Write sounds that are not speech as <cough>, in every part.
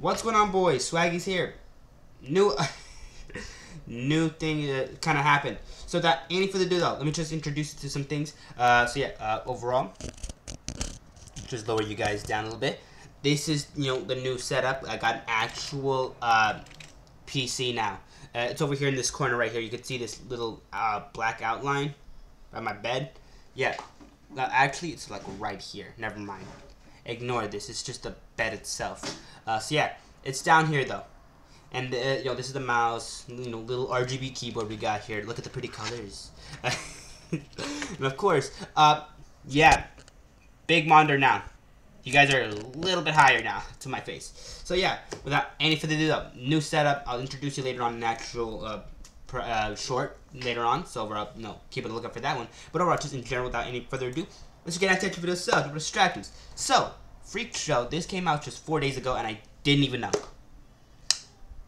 What's going on, boys? Swaggy's here. New, <laughs> new thing uh, kind of happened. So that any further ado, though, let me just introduce you to some things. Uh, so yeah, uh, overall, just lower you guys down a little bit. This is you know the new setup. I got an actual uh, PC now. Uh, it's over here in this corner right here. You can see this little uh, black outline by my bed. Yeah, actually it's like right here. Never mind. Ignore this. It's just the bed itself. Uh, so yeah, it's down here though. And uh, you know this is the mouse. You know little RGB keyboard we got here. Look at the pretty colors. <laughs> and of course, uh, yeah, big monitor now. You guys are a little bit higher now to my face. So yeah, without any further ado, new setup. I'll introduce you later on an actual uh, uh, short later on. So overall, no, keep a lookout for that one. But overall, just in general, without any further ado, let's get into the video itself, the distractions. So, Freak Show, this came out just four days ago, and I didn't even know.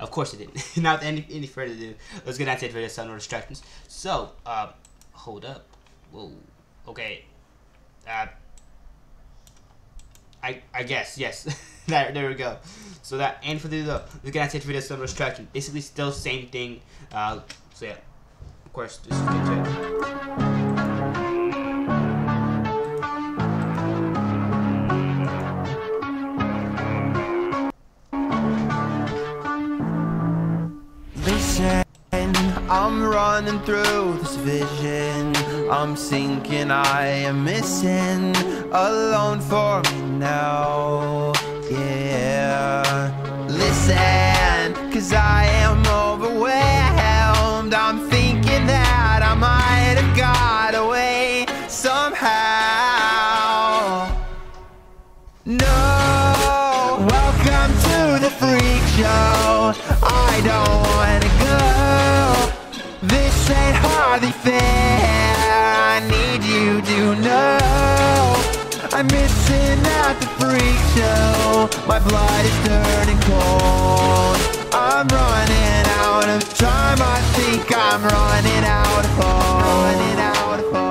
Of course it didn't. <laughs> Not any, any further ado, let's get into the video itself, no distractions. So, uh, hold up. Whoa. Okay. Uh, I I guess yes. <laughs> there there we go. So that and for the the we're gonna take video some distraction. Basically still same thing. Uh, so yeah, of course just I'm running through this vision. I'm sinking, I am missing. Alone for me now. Yeah. Listen, cause I am overwhelmed. I'm thinking that I might have got away somehow. No, welcome to the freak show. I don't ain't hardly fair. I need you to know. I'm missing at the freak show. My blood is turning cold. I'm running out of time. I think I'm running out of hope. Out out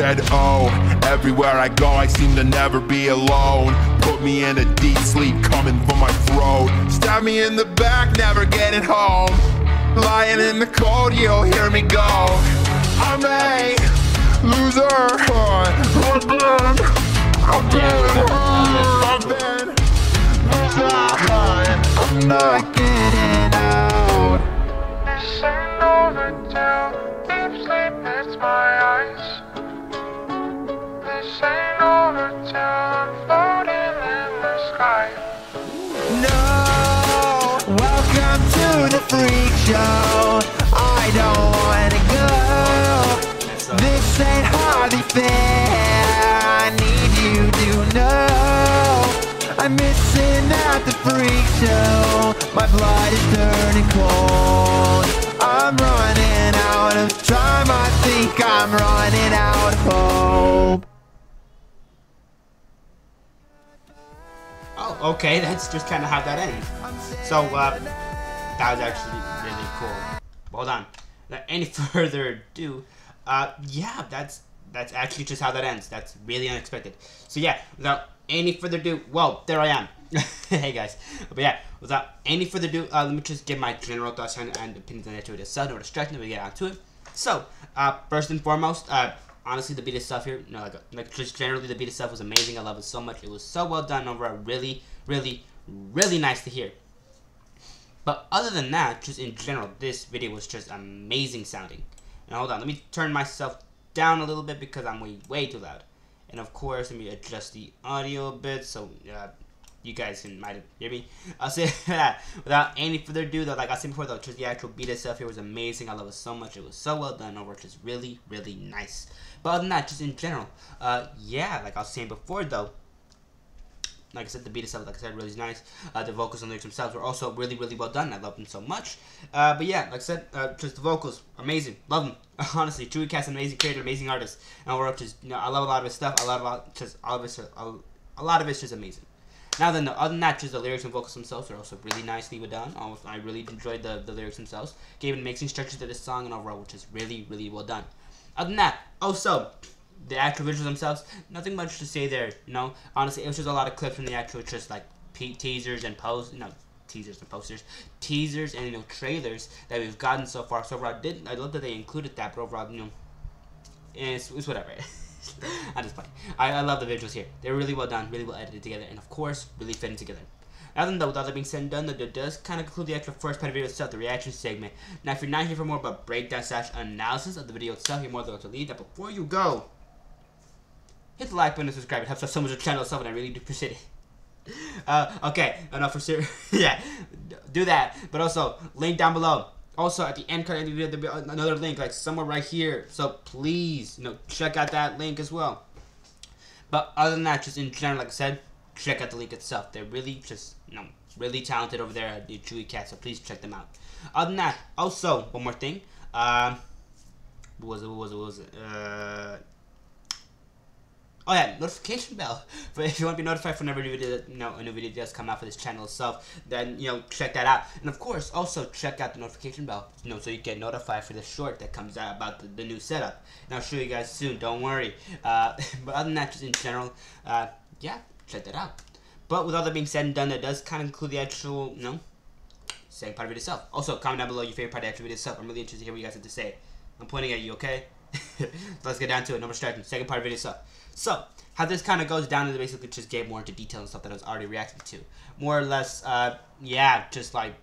said, oh, everywhere I go, I seem to never be alone. Put me in a deep sleep coming for my throat. Stab me in the back, never getting home. Lying in the cold, you'll hear me go. I'm a loser. I've been, I've been, I've been. I'm not getting out. This ain't overdue. Deep sleep hits my eyes. I'm floating in the sky. No, welcome to the freak show. I don't wanna go. This ain't hardly fair. I need you to know. I'm missing the freak show. My blood is turning cold. I'm running out of time. I think I'm running out of hope. Okay. That's just kind of how that ends. So uh, that was actually really cool. Hold on. Without any <laughs> further ado, uh, yeah, that's that's actually just how that ends. That's really unexpected. So yeah, without any further ado, well, there I am. <laughs> hey guys, but yeah, without any further ado, uh, let me just give my general thoughts and, opinions on it to it itself. No distraction. We get on to it. So, uh, first and foremost, uh, honestly, the beta stuff here, no, like, like just generally, the beta stuff was amazing. I love it so much. It was so well done overall. Really, really, really nice to hear. But other than that, just in general, this video was just amazing sounding. And hold on, let me turn myself down a little bit because I'm way, way too loud. And of course, let me adjust the audio a bit so uh, you guys might hear me. I'll say <laughs> that without any further ado, though, like I said before, though, just the actual beat itself here was amazing. I love it so much. It was so well done. It Over, just really, really nice. But other than that, just in general, uh, yeah, like I was saying before, though, like I said, the beat itself, like I said, really nice. Uh, the vocals and lyrics themselves were also really, really well done. I love them so much. Uh, but yeah, like I said, uh, just the vocals, amazing. Love them. <laughs> Honestly, ChewieCatt's an amazing creator, amazing artist. And we're up just, you know, I love a lot of his stuff. I love a lot, just all of his, a lot of it's just amazing. Now then, other than that, just the lyrics and vocals themselves are also really nicely done. Almost, I really enjoyed the, the lyrics themselves. Gave an amazing structure to this song and overall, which is really, really well done. Other than that, also, the actual visuals themselves, nothing much to say there, you know. Honestly, it was just a lot of clips from the actual, just like teasers and posts, you know, teasers and posters, teasers and you know trailers that we've gotten so far. So overall, I did I love that they included that, but overall, you know, it's, it's whatever. <laughs> <laughs> I'm just play. I, I love the visuals here. They're really well done, really well edited together, and of course, really fitting together. Other than that, with all that being said and done, that does kind of conclude the actual first part of the video itself, the reaction segment. Now, if you're not here for more about breakdown slash analysis of the video itself, you're more than welcome to leave that. Before you go, hit the like button and subscribe. It helps out so much the channel itself, and I really do appreciate it. <laughs> Uh, okay, enough for sure. <laughs> yeah, do that. But also, link down below. Also, at the end card of the video, there'll be another link, like somewhere right here. So please, you know, check out that link as well. But other than that, just in general, like I said, check out the link itself. They're really just, you know, really talented over there at the ChewieCatt, so please check them out. Other than that, also, one more thing. Um, what was it? What was it? What was it? Uh, oh yeah, notification bell. <laughs> But if you want to be notified for new video, you know, a new video does come out for this channel itself, then you know, check that out. And of course, also check out the notification bell, you know, so you get notified for the short that comes out about the, the new setup. And I'll show you guys soon. Don't worry. Uh, <laughs> but other than that, just in general, uh, yeah, check that out. But with all that being said and done, that does kind of include the actual, you know, second part of it itself. Also, comment down below your favorite part of the actual video itself. I'm really interested to hear what you guys have to say. I'm pointing at you, okay? <laughs> Let's get down to it. No distractions. Second part of the video itself. So, how this kind of goes down is basically just get more into detail and stuff that I was already reacting to. More or less, uh, yeah, just like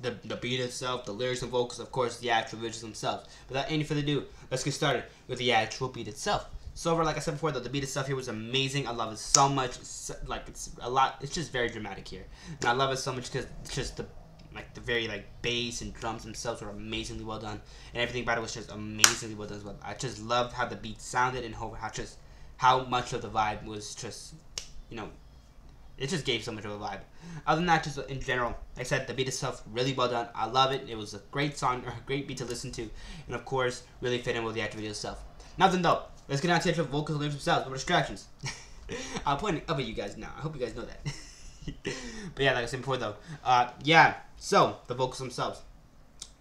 the, the beat itself, the lyrics and vocals, of course, the actual visuals themselves. Without any further ado, let's get started with the actual beat itself. So, over, like I said before, the, the beat itself here was amazing. I love it so much. Like, it's a lot, it's just very dramatic here. And I love it so much because it's just the like the very like bass and drums themselves were amazingly well done, and everything about it was just amazingly well done as well. I just loved how the beat sounded and how just how much of the vibe was just, you know, it just gave so much of a vibe. Other than that, just in general, like I said, the beat itself really well done. I love it. It was a great song or <laughs> a great beat to listen to, and of course, really fit in with the actual video itself. Nothing though. Let's get on to the vocals lyrics themselves. No distractions. <laughs> I'm pointing up at you guys now. I hope you guys know that. <laughs> but yeah, like I said before though, uh, yeah. So the vocals themselves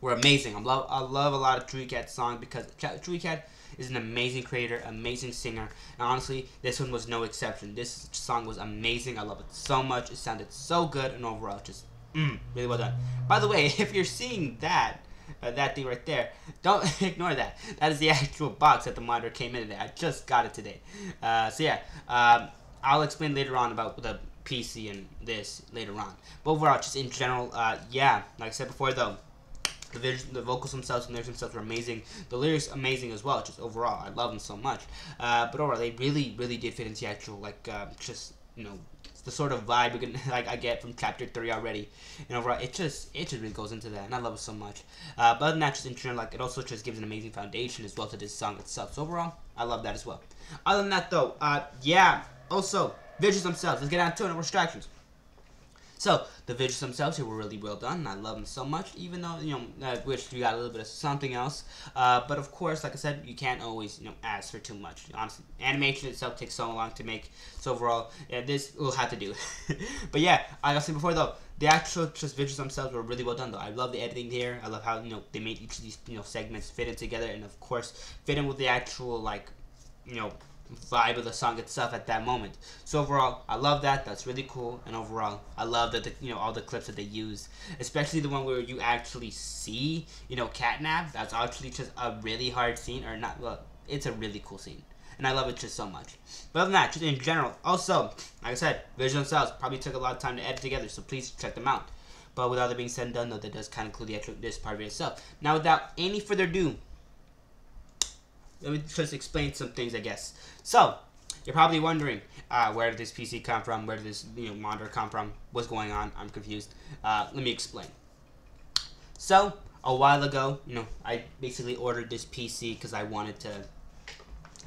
were amazing. I love I love a lot of ChewieCatt's song because ChewieCatt is an amazing creator, amazing singer, and honestly, this one was no exception. This song was amazing. I love it so much. It sounded so good, and overall, just mm, really well done. By the way, <laughs> if you're seeing that. Uh, that thing right there. Don't <laughs> ignore that. That is the <laughs> actual box that the monitor came in today. I just got it today. Uh, so yeah, um, I'll explain later on about the PC and this later on. But overall, just in general, uh, yeah, like I said before though, the, the vocals themselves and lyrics themselves were amazing. The lyrics amazing as well. Just overall, I love them so much. Uh, but overall, they really, really did fit into the actual like uh, just you know the sort of vibe we can, <laughs> like I get from chapter three already. And overall, it just it just really goes into that, and I love it so much. Uh, but other than that, just in general, like it also just gives an amazing foundation as well to this song itself. So overall, I love that as well. Other than that, though, uh, yeah. Also, visuals themselves. Let's get on to it. Distractions. So the visuals themselves here were really well done. And I love them so much, even though you know I wish we got a little bit of something else. Uh, but of course, like I said, you can't always you know ask for too much. Honestly, animation itself takes so long to make. So overall, yeah, this will have to do. <laughs> but yeah, like I said before though, the actual just visuals themselves were really well done though. I love the editing here. I love how you know they made each of these you know segments fit in together, and of course fit in with the actual like you know vibe of the song itself at that moment. So overall, I love that. That's really cool. And overall, I love that the, you know all the clips that they use, especially the one where you actually see you know CatNap. That's actually just a really hard scene, or not. Well, it's a really cool scene. And I love it just so much. But other than that, just in general. Also, like I said, visual themselves probably took a lot of time to edit together, so please check them out. But with all that being said and done, though, that does kind of include the actual, this part of it itself. Now, without any further ado, let me just explain some things, I guess. So, you're probably wondering, uh, where did this PC come from? Where did this you know monitor come from? What's going on? I'm confused. Uh, let me explain. So, a while ago, you know, I basically ordered this PC because I wanted to.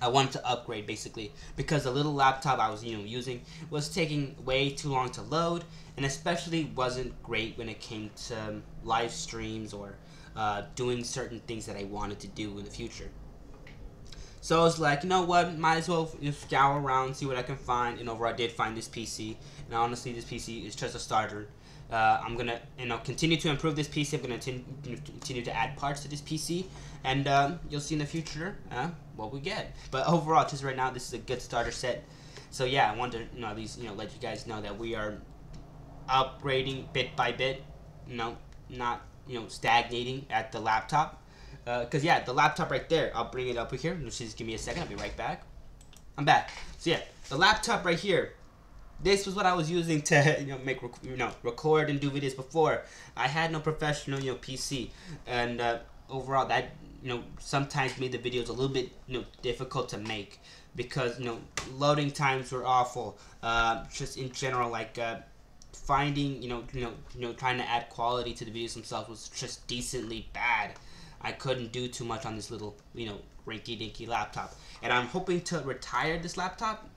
I wanted to upgrade basically because the little laptop I was you know using was taking way too long to load and especially wasn't great when it came to live streams or uh, doing certain things that I wanted to do in the future. So I was like, you know what? Might as well scour around, see what I can find. And overall, I did find this PC. And honestly, this PC is just a starter. Uh, I'm gonna, you know, continue to improve this PC. I'm gonna continue to add parts to this PC, and um, you'll see in the future uh, what we get. But overall, just right now, this is a good starter set. So yeah, I wanted to, you know, at least you know, let you guys know that we are upgrading bit by bit. You know, not you know stagnating at the laptop. Because yeah, the laptop right there, I'll bring it up here. Just give me a second. I'll be right back. I'm back. So yeah, the laptop right here. This was what I was using to <laughs> you know make you know record and do videos before. I had no professional you know PC, and uh, overall that you know sometimes made the videos a little bit you know difficult to make because you know loading times were awful. Uh, just in general, like uh, finding you know you know you know trying to add quality to the videos themselves was just decently bad. I couldn't do too much on this little you know rinky dinky laptop, and I'm hoping to retire this laptop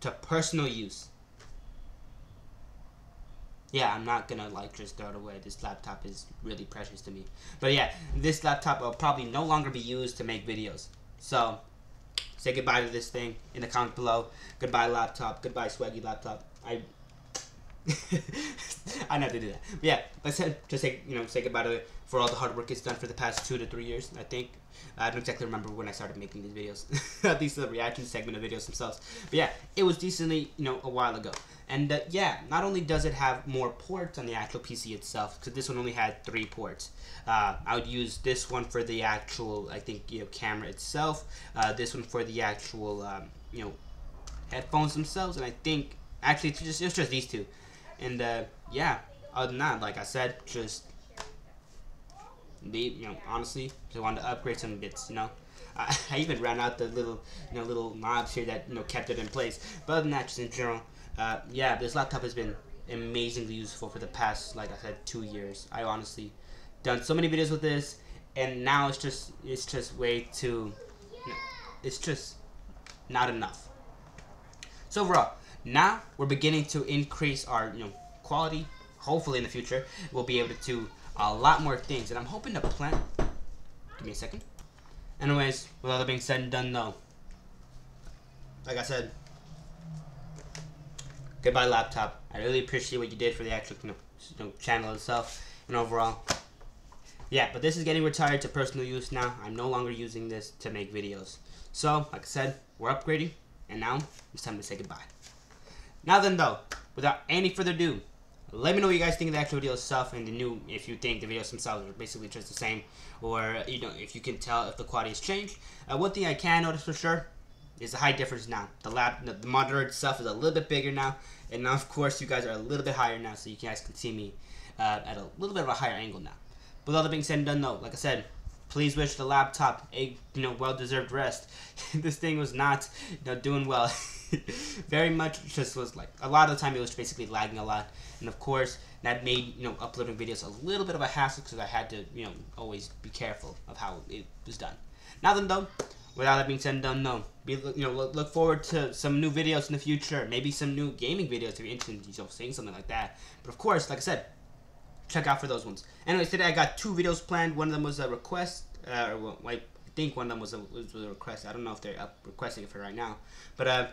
to personal use. Yeah, I'm not gonna like just throw it away. This laptop is really precious to me. But yeah, this laptop will probably no longer be used to make videos. So say goodbye to this thing in the comment below. Goodbye laptop. Goodbye swaggy laptop. I <laughs> I know never do that. But yeah, let's just say you know say goodbye to it for all the hard work it's done for the past two to three years. I think I don't exactly remember when I started making these videos. <laughs> At least the reaction segment of videos themselves. But yeah, it was decently you know a while ago. And uh, yeah, not only does it have more ports on the actual PC itself, because this one only had three ports. Uh, I would use this one for the actual, I think, you know, camera itself. Uh, this one for the actual, um, you know, headphones themselves, and I think actually it's just it's just these two. And uh, yeah, other than that, like I said, just the you know honestly, just wanted to upgrade some bits, you know. I, <laughs> I even ran out the little you know little knobs here that you know kept it in place. But other than that, just in general, uh, yeah, this laptop has been amazingly useful for the past, like I said, two years. I honestly done so many videos with this, and now it's just it's just way too, it's just not enough. So overall, now we're beginning to increase our you know quality. Hopefully in the future we'll be able to do a lot more things, and I'm hoping to plant. Give me a second. Anyways, with all that being said and done, though, like I said, goodbye laptop. I really appreciate what you did for the actual you know, you know, channel itself and overall. Yeah, but this is getting retired to personal use now. I'm no longer using this to make videos. So, like I said, we're upgrading, and now it's time to say goodbye. Now then, though, without any further ado, let me know what you guys think of the actual video itself and the new, if you think the videos themselves are basically just the same, or, you know, if you can tell if the quality has changed. Uh, one thing I can notice for sure is the height difference now. The lab, the, the monitor itself is a little bit bigger now, and now, of course, you guys are a little bit higher now, so you guys can see me uh, at a little bit of a higher angle now. But all that being said and done, though, like I said, please wish the laptop a you know well-deserved rest. <laughs> this thing was not you know doing well. <laughs> Very much just was like a lot of the time it was basically lagging a lot, and of course that made you know uploading videos a little bit of a hassle because I had to you know always be careful of how it was done. Now then, though, without that being said and done, no, be you know look, look forward to some new videos in the future, maybe some new gaming videos if you're interested in you know, seeing something like that. But of course, like I said, check out for those ones. Anyways, today I got two videos planned. One of them was a request, uh, well, I think one of them was a, was a request. I don't know if they're up requesting it for right now, but uh,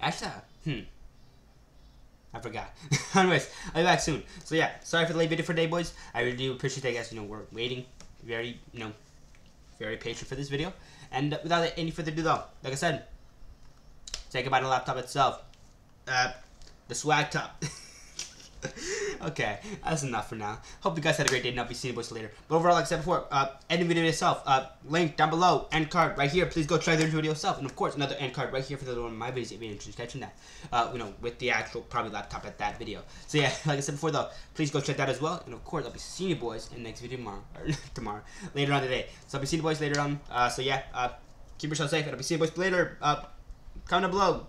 actually, uh, hmm. I forgot. <laughs> Anyways, I'll be back soon. So yeah, sorry for the late video for today, boys. I really do appreciate that, guys. You know, we're waiting, very, you know, very patient for this video. And uh, without any further ado, though, like I said, say goodbye to the laptop itself. Uh, the swag top. <laughs> okay, that's enough for now. Hope you guys had a great day, and I'll be seeing you boys later. But overall, like I said before, uh, ending video itself, uh, link down below, end card right here. Please go try the video itself, and of course, another end card right here for the one of my videos if you're interested in catching that. Uh, you know, with the actual probably laptop at that video. So yeah, <laughs> like I said before, though, please go check that as well. And of course, I'll be seeing you boys in the next video tomorrow, or <laughs> tomorrow, later on today. So I'll be seeing you boys later on. Uh, so yeah, uh, keep yourself safe, and I'll be seeing you boys later. Uh, comment down below,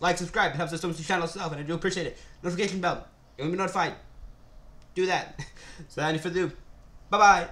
like, subscribe. It helps us so much the channel itself, and I do appreciate it. Notification bell. You want to be notified. Do that. <laughs> so, without any further ado, bye bye.